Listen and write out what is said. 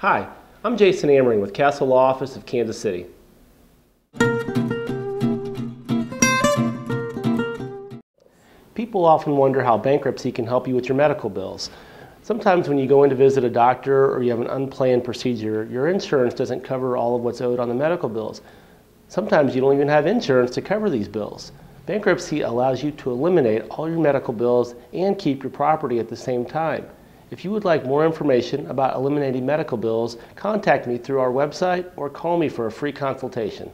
Hi, I'm Jason Amering with Castle Law Office of Kansas City. People often wonder how bankruptcy can help you with your medical bills. Sometimes when you go in to visit a doctor or you have an unplanned procedure, your insurance doesn't cover all of what's owed on the medical bills. Sometimes you don't even have insurance to cover these bills. Bankruptcy allows you to eliminate all your medical bills and keep your property at the same time. If you would like more information about eliminating medical bills, contact me through our website or call me for a free consultation.